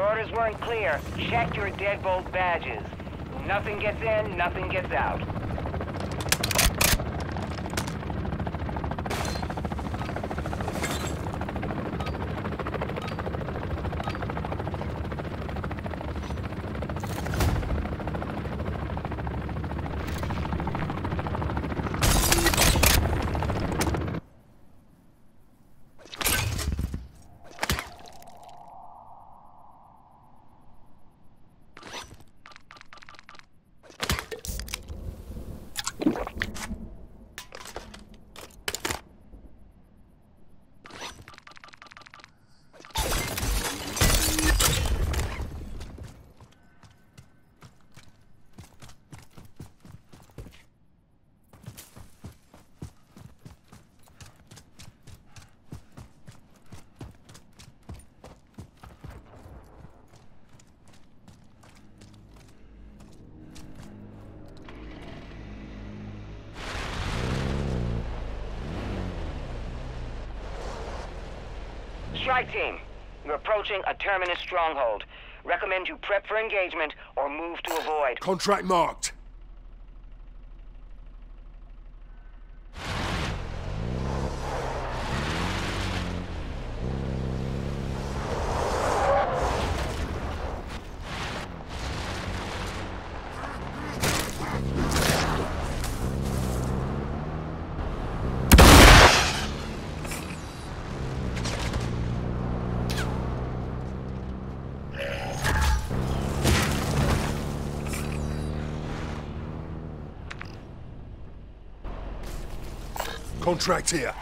orders weren't clear, check your deadbolt badges. Nothing gets in, nothing gets out. Strike team, you're approaching a terminus stronghold. Recommend you prep for engagement or move to avoid. Contract marked. Contract here.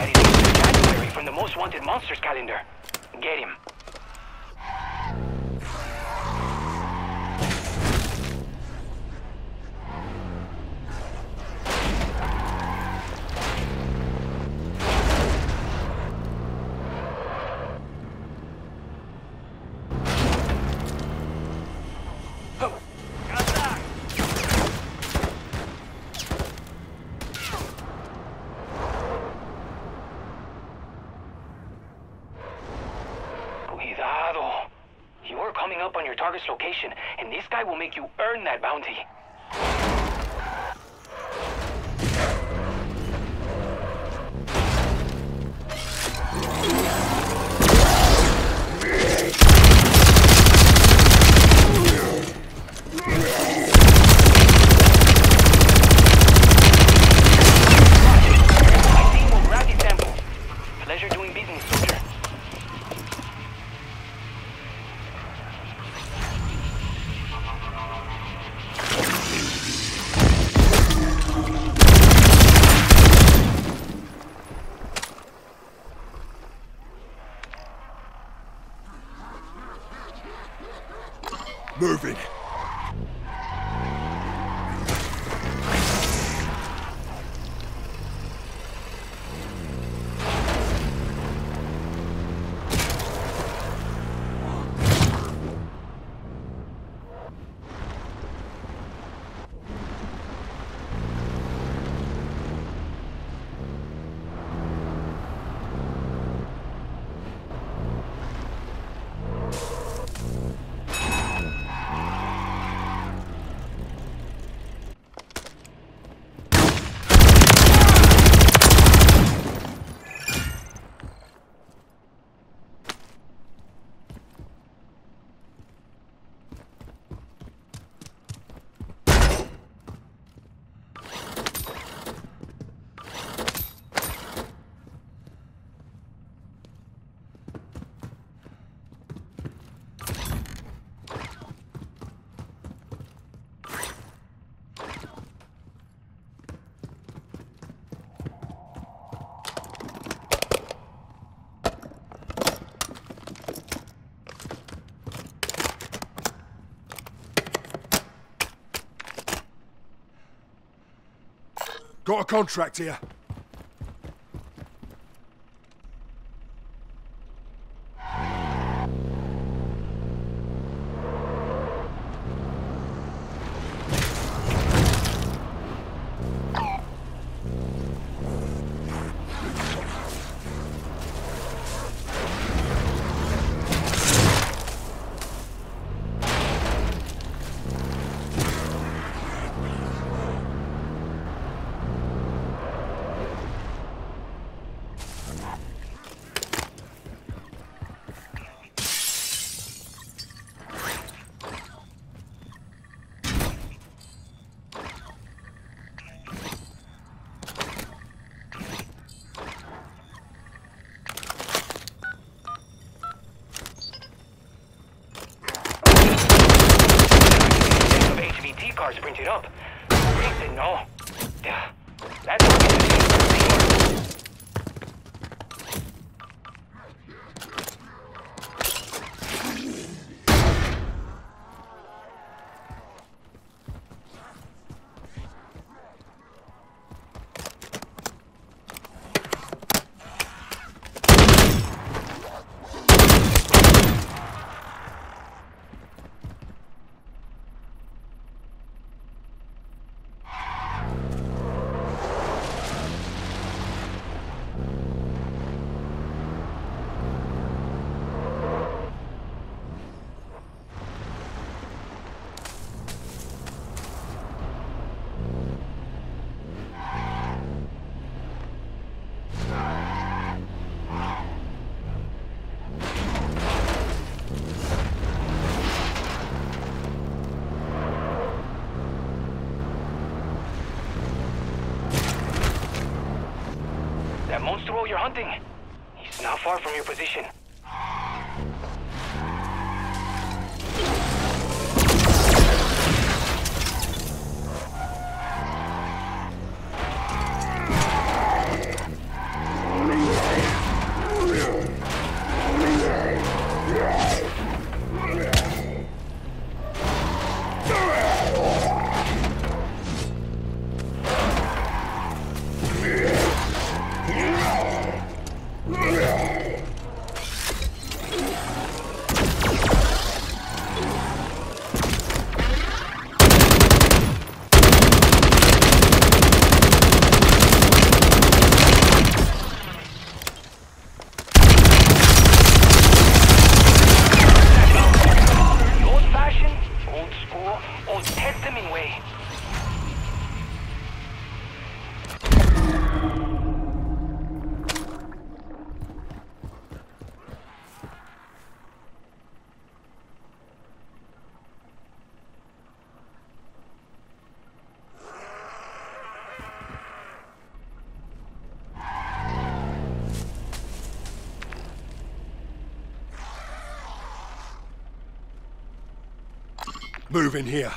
That is January Monsters calendar. Get him. Got a contract here. Printed up. That monstro you're hunting, he's not far from your position. Move in here.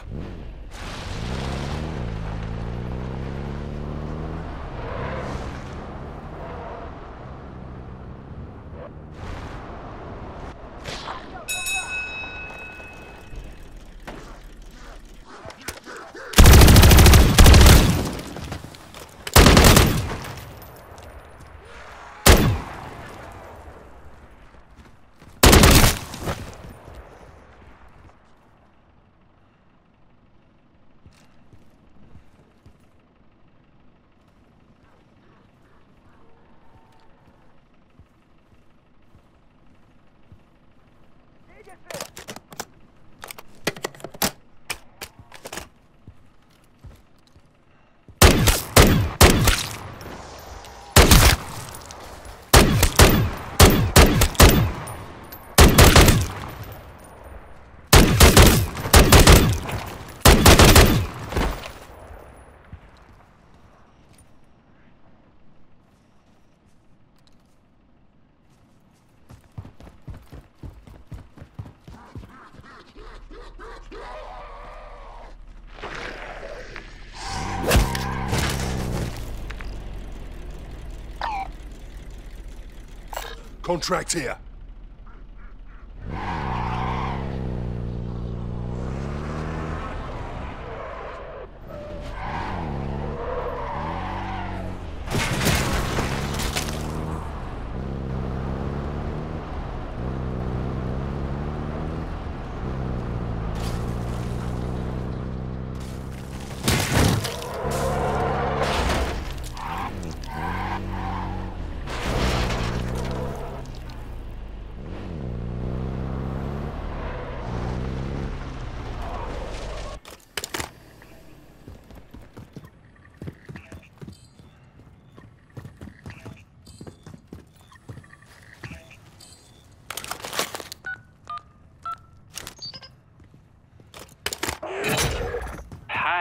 Contract here.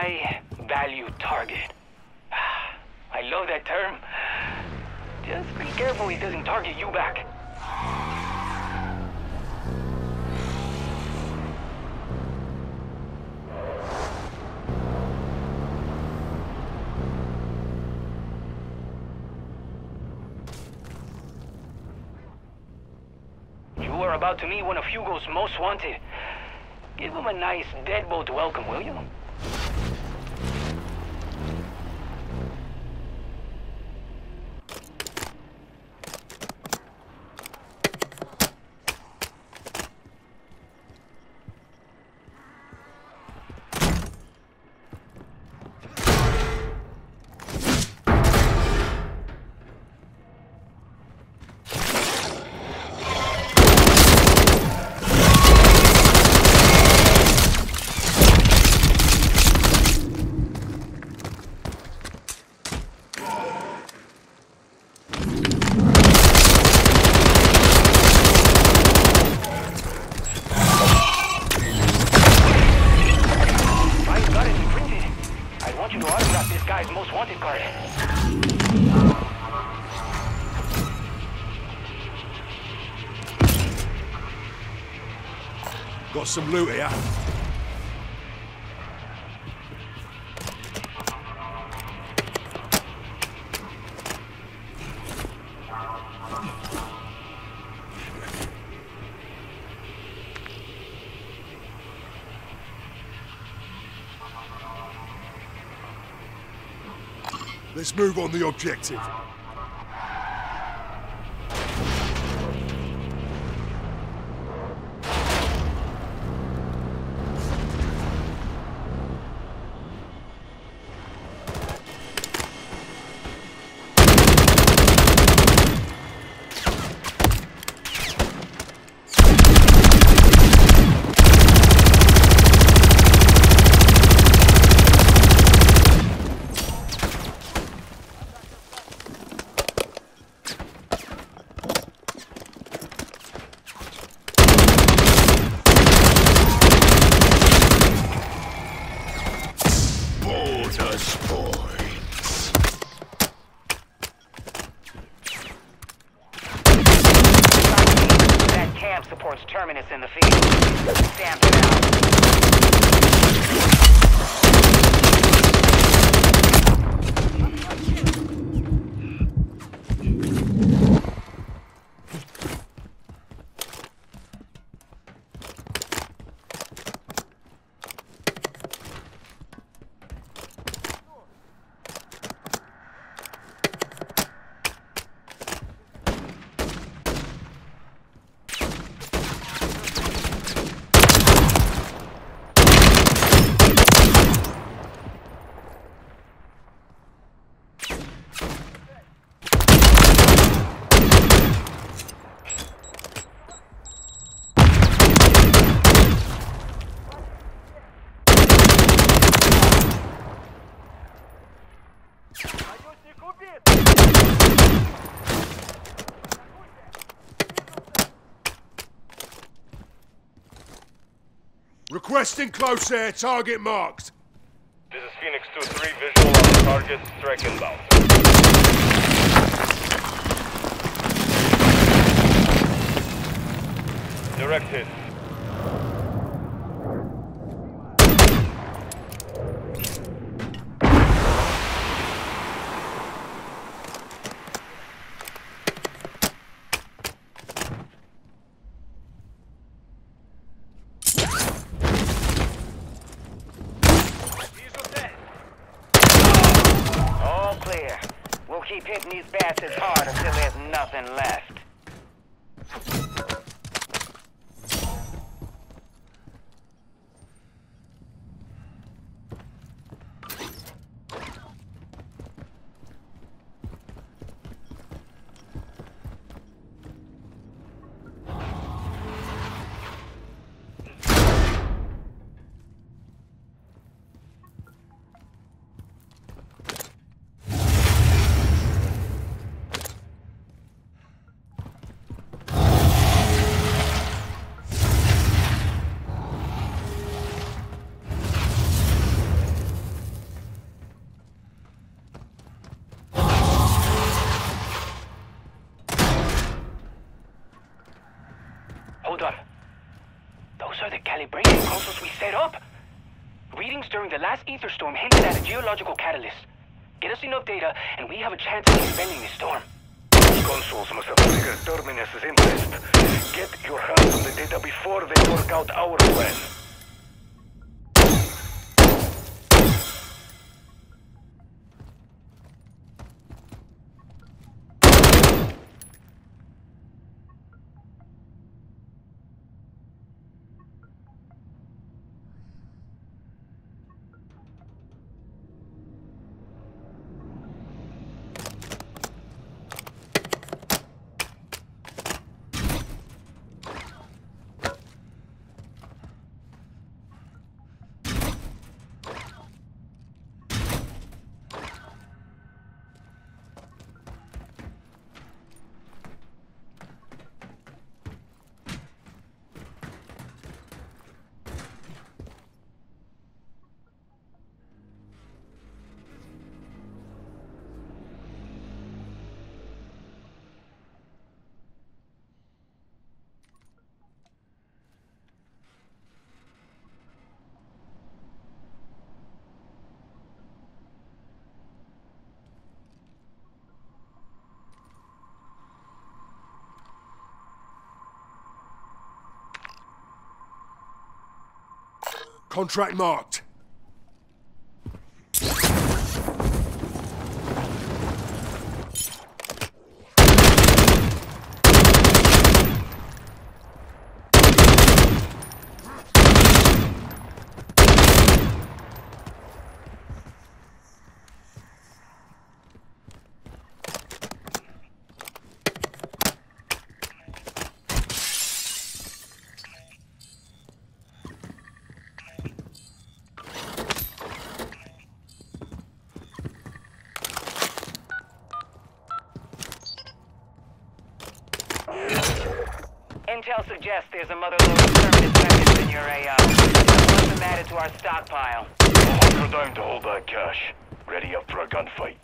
high value target. I love that term. Just be careful he doesn't target you back. You are about to meet one of Hugo's most wanted. Give him a nice deadbolt welcome, will you? Got some loot here. Let's move on the objective. Requesting close air, target marked. This is Phoenix 2-3, visual on target, strike inbound. Direct hit. All clear. We'll keep these bastards hard until there's nothing left. we set up. Readings during the last ether storm hinted at a geological catalyst. Get us enough data, and we have a chance of expending this storm. Consoles must have triggered Terminus' interest. Get your hands on the data before they work out our plan. Contract marked. Intel suggests there's a motherload of terminus weapons in your AO. Let's added to our stockpile. Hunker down to hold that cache. Ready up for a gunfight.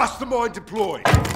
Cluster mine deployed.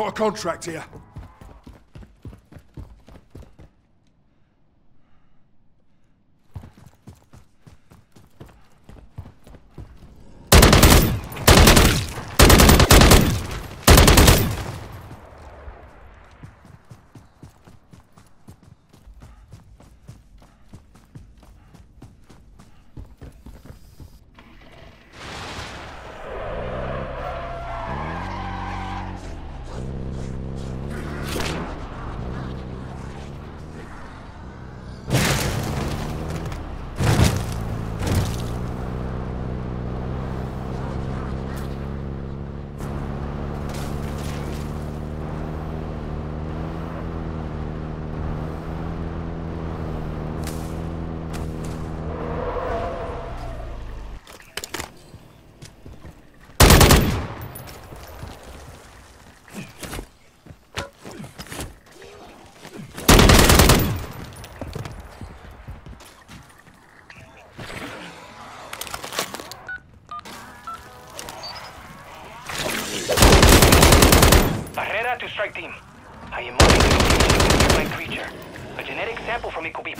Got a contract here. Herrera to strike team. I am monitoring the creature. A genetic sample from it could be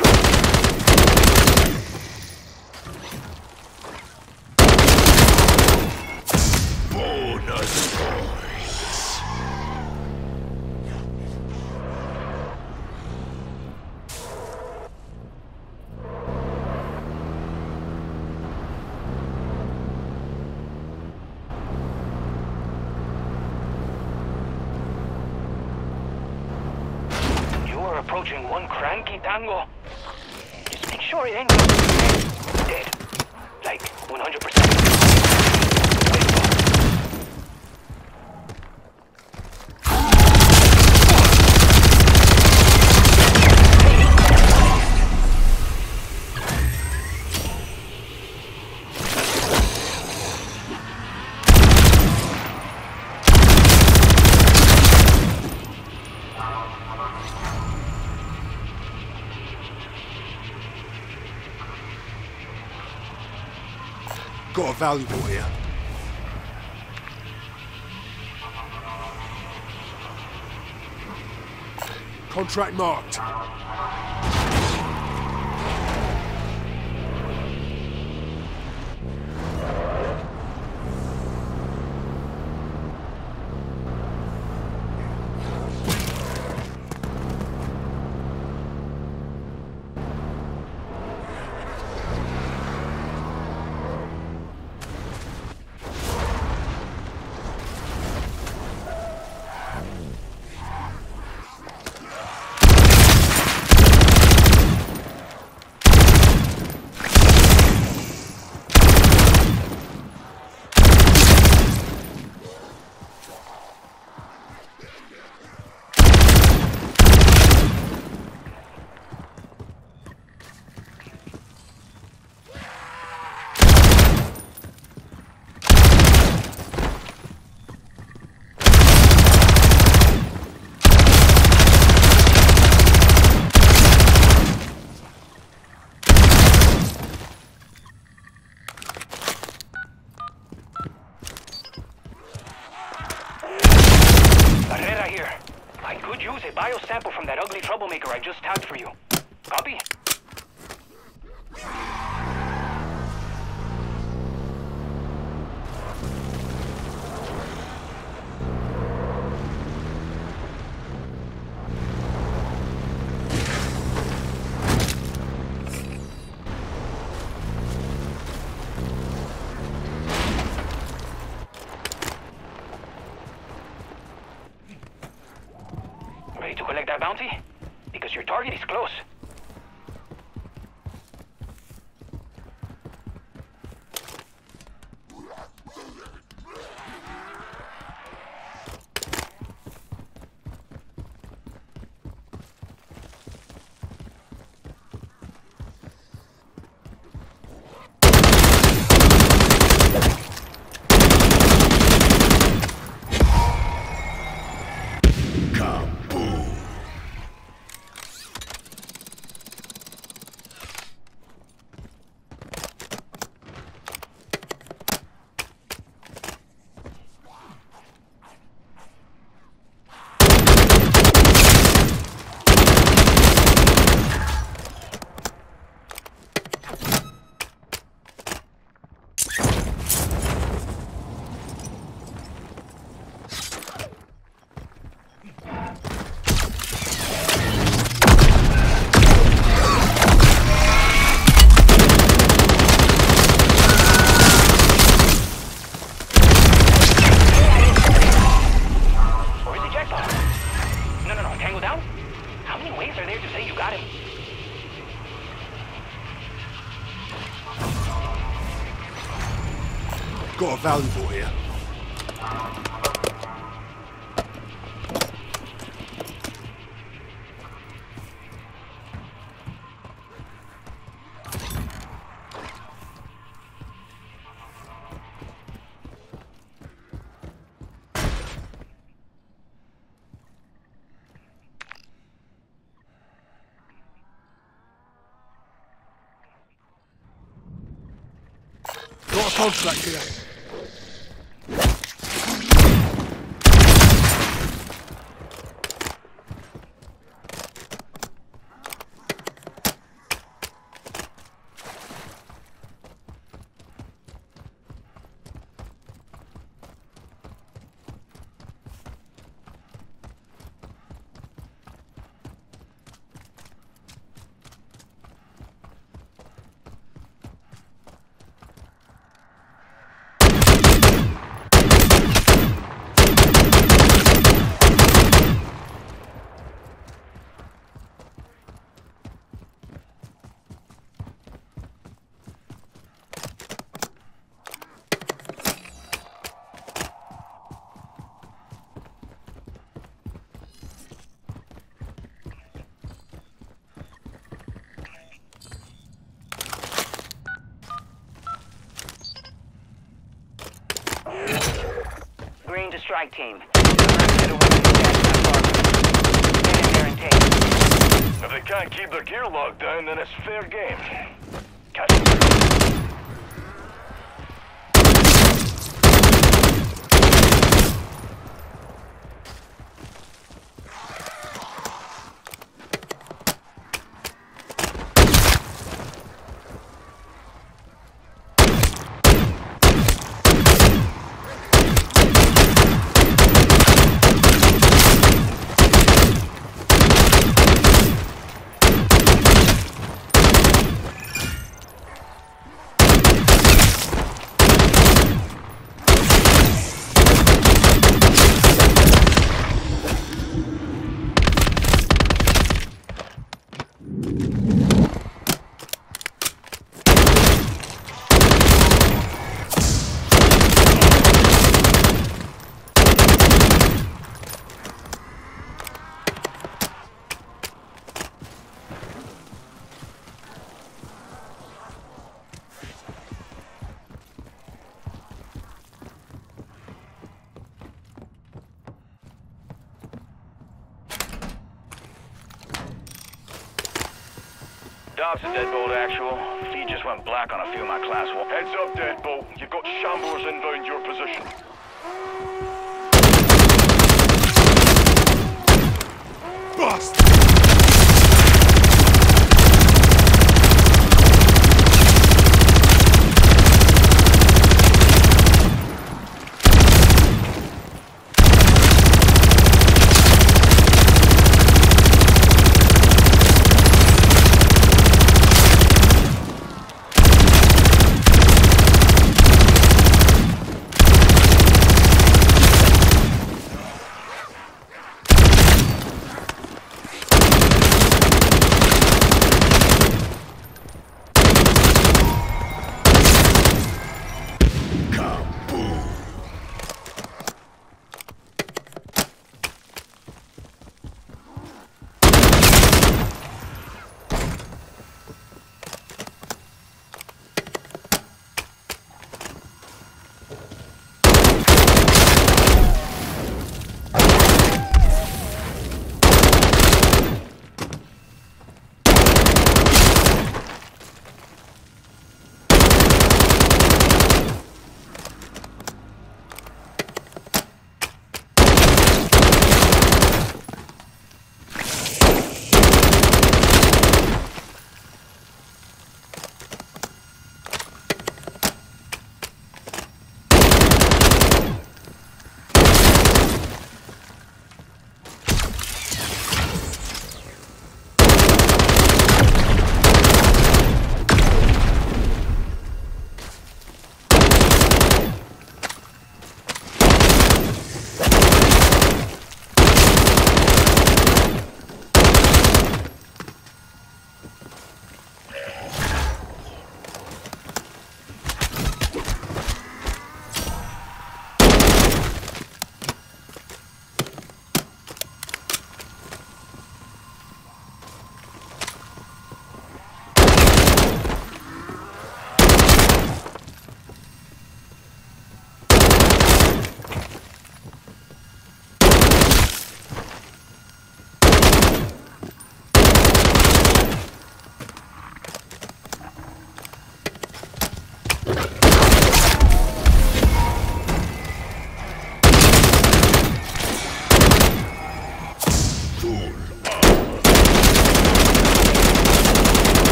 You are approaching one cranky tango. sure it ain't dead? Like 100%. Got a valuable here. Contract marked. Barrera here. I could use a biosample from that ugly troublemaker I just tagged for you. Copy? Ready to collect that bounty? Because your target is close. A contract here. Take team. If they can't keep their gear locked down, then it's fair game. Catch Dobbs and Deadbolt actual. Feed just went black on a few of my class one. Heads up, Deadbolt. You've got shamblers inbound your position. Bust!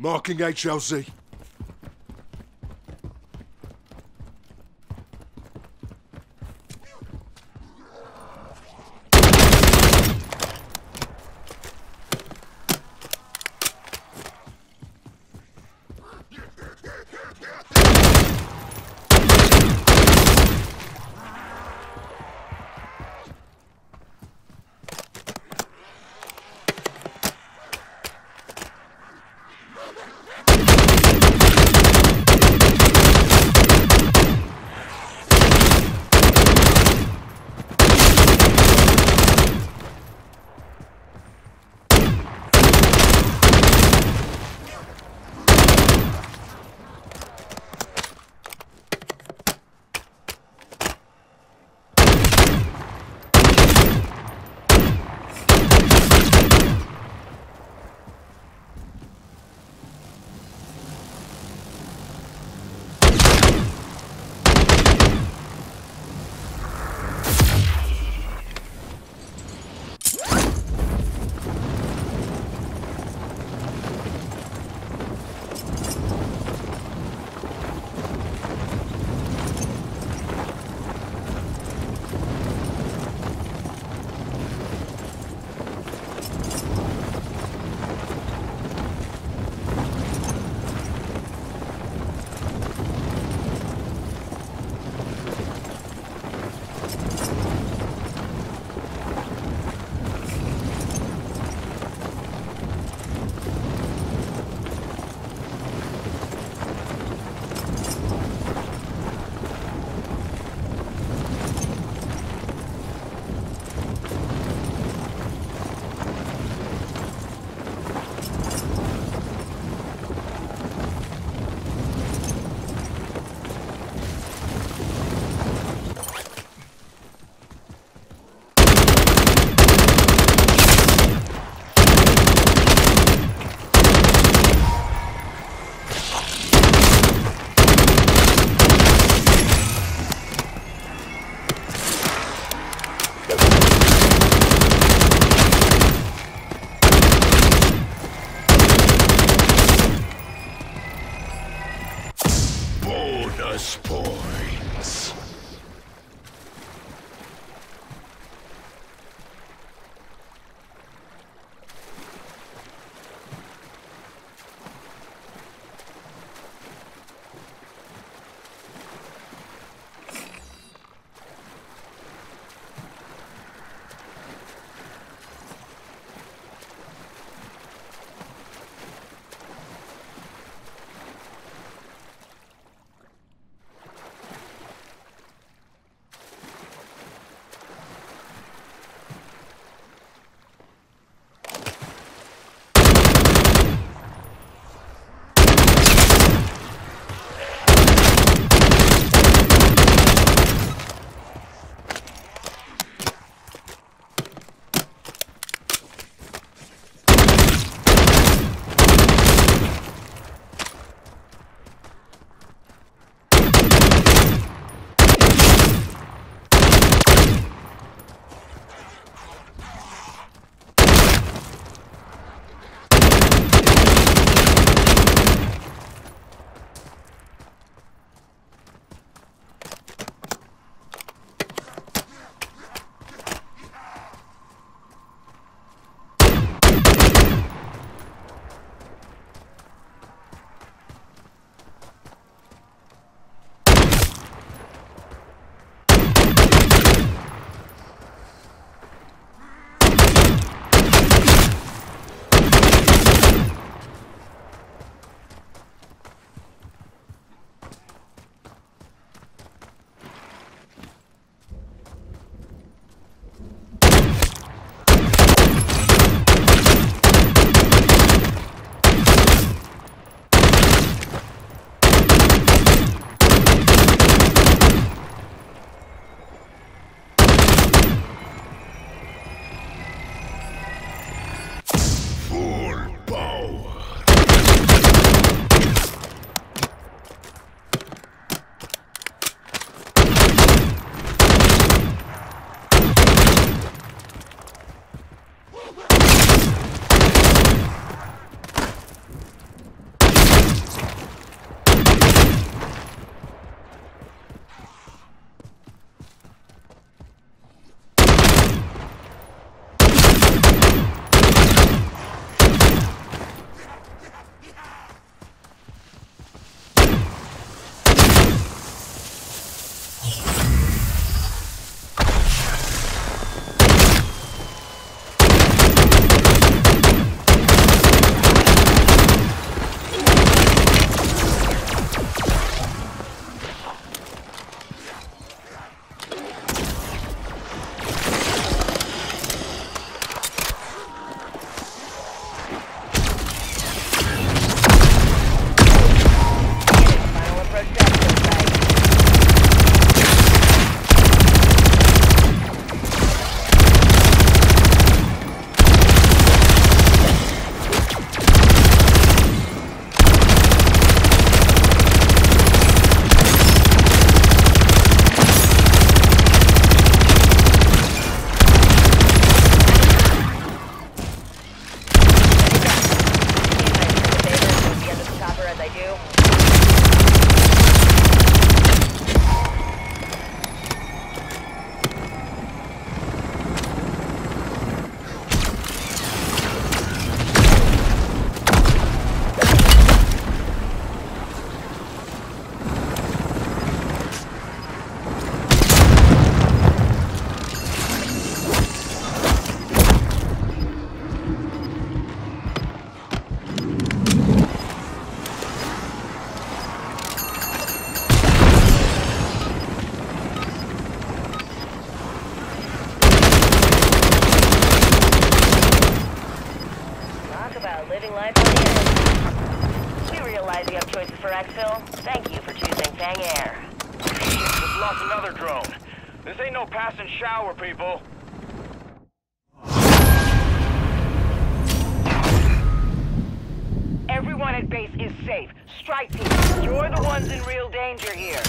Marking HLZ. Bonus points. Realize you have choices for exfil. Thank you for choosing Fang Air. Just lost another drone. This ain't no passing shower, people. Everyone at base is safe. Strike team, you're the ones in real danger here.